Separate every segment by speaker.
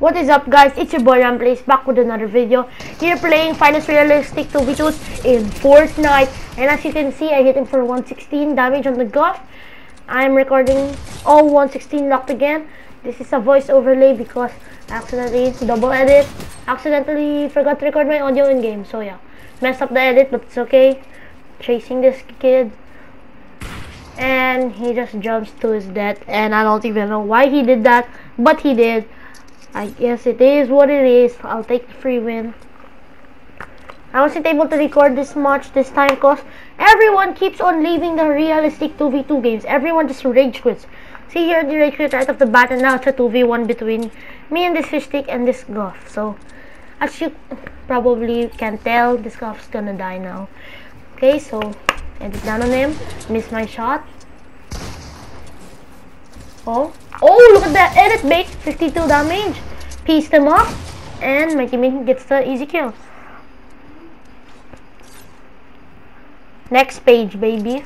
Speaker 1: What is up guys, it's your boy Ram Playz back with another video. Here playing Finest Realistic 2v2s in Fortnite. And as you can see, I hit him for 116 damage on the Goth. I'm recording all 116 locked again. This is a voice overlay because I accidentally double edit. Accidentally forgot to record my audio in game. So yeah, messed up the edit but it's okay. Chasing this kid. And he just jumps to his death and I don't even know why he did that. But he did. I guess it is what it is. I'll take the free win. I wasn't able to record this much this time because everyone keeps on leaving the realistic 2v2 games. Everyone just rage quits. See here, the rage quit right off the bat and now it's a 2v1 between me and this fish stick and this Goth. So, as you probably can tell, this Goth's gonna die now. Okay, so, edit down on him. Miss my shot. Oh, oh, look at that edit bait, 52 damage. Piece them up, and my teammate gets the easy kill. Next page, baby.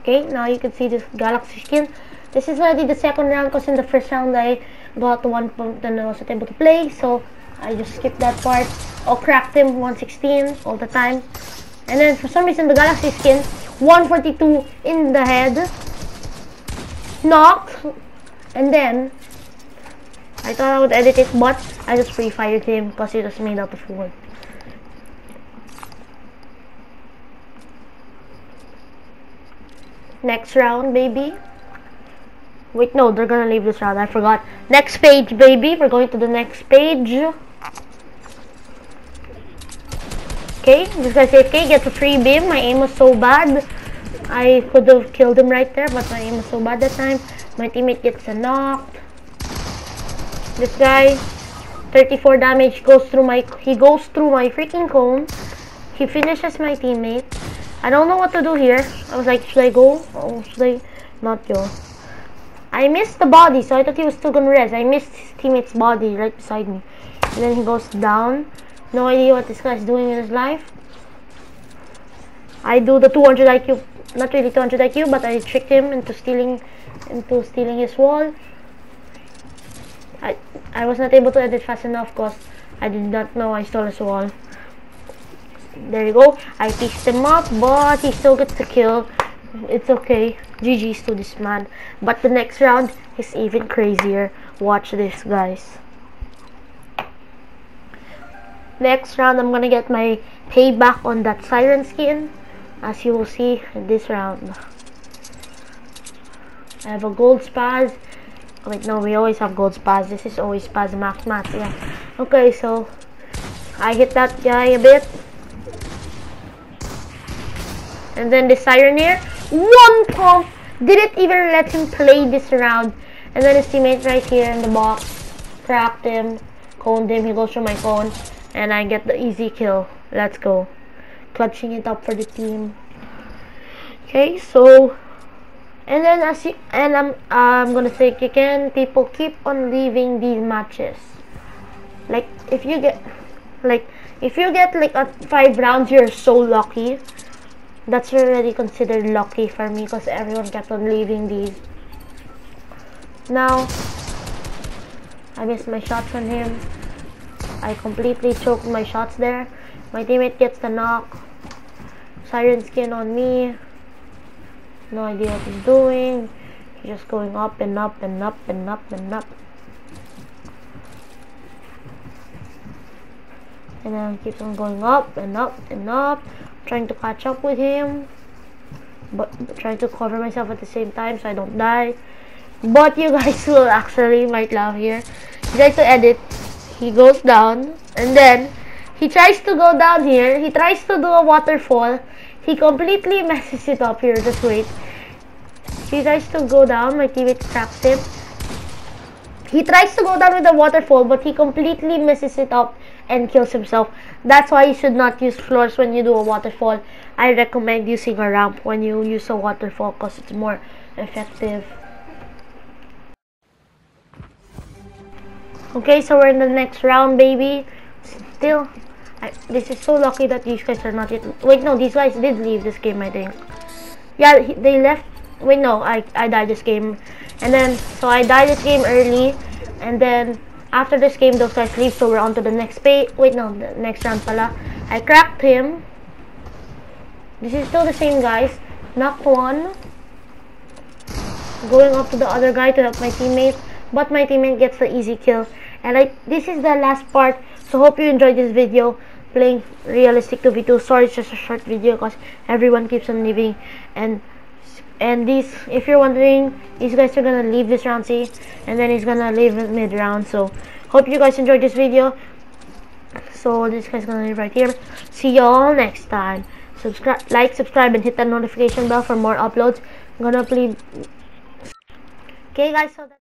Speaker 1: Okay, now you can see this galaxy skin. This is already the second round because in the first round I got one point and I wasn't able to play, so I just skipped that part. Or cracked him 116 all the time. And then for some reason the galaxy skin 142 in the head knock. And then I thought I would edit it but I just free fired him because he was made out of wood next round baby. Wait no they're gonna leave this round. I forgot. Next page baby. We're going to the next page. Okay this guy's AFK gets a free beam. My aim was so bad I could have killed him right there, but my aim was so bad that time. My teammate gets a knock. This guy, 34 damage, goes through my, he goes through my freaking cone. He finishes my teammate. I don't know what to do here. I was like, should I go? Oh, should I not go? I missed the body, so I thought he was still gonna rest. I missed his teammate's body right beside me. And then he goes down. No idea what this guy's doing in his life. I do the 200 IQ not really to 200 IQ, but I tricked him into stealing into stealing his wall. I I was not able to edit fast enough because I did not know I stole his wall. There you go. I pieced him up, but he still gets the kill. It's okay. GG's to this man. But the next round is even crazier. Watch this, guys. Next round, I'm gonna get my payback on that siren skin as you will see in this round. I have a gold spaz. Wait, no, we always have gold spaz. This is always spaz max max. Yeah. Okay, so I hit that guy a bit. And then the siren here. One pump. Didn't even let him play this round. And then his teammate right here in the box. Cracked him. Coned him. He goes through my cone. And I get the easy kill. Let's go clutching it up for the team. Okay, so and then as you and I'm I'm gonna say again, people keep on leaving these matches. Like if you get like if you get like a five rounds, you're so lucky. That's already considered lucky for me because everyone kept on leaving these. Now I missed my shots on him. I completely choked my shots there. My teammate gets the knock. Siren skin on me. No idea what he's doing. He's just going up and up and up and up and up. And then keeps on going up and up and up. Trying to catch up with him. But trying to cover myself at the same time so I don't die. But you guys will actually might laugh here. He tries to edit. He goes down. And then he tries to go down here. He tries to do a waterfall. He completely messes it up here. Just wait. He tries to go down. My teammate traps him. He tries to go down with the waterfall, but he completely messes it up and kills himself. That's why you should not use floors when you do a waterfall. I recommend using a ramp when you use a waterfall because it's more effective. Okay, so we're in the next round, baby. Still I, this is so lucky that these guys are not yet. Wait, no, these guys did leave this game, I think. Yeah, they left. Wait, no, I, I died this game. And then, so I died this game early. And then after this game, those guys leave, so we're on to the next pay. Wait, no, the next round pala. I cracked him. This is still the same guys. Knocked one. Going up to the other guy to help my teammate, but my teammate gets the easy kill. And I, this is the last part. So hope you enjoyed this video playing realistic 2v2. Sorry, it's just a short video because everyone keeps on leaving. And and these, if you're wondering, these guys are gonna leave this round, see, and then he's gonna leave mid round. So hope you guys enjoyed this video. So this guy's gonna leave right here. See y'all next time. Subscribe, like, subscribe, and hit that notification bell for more uploads. I'm gonna play. Okay, guys. So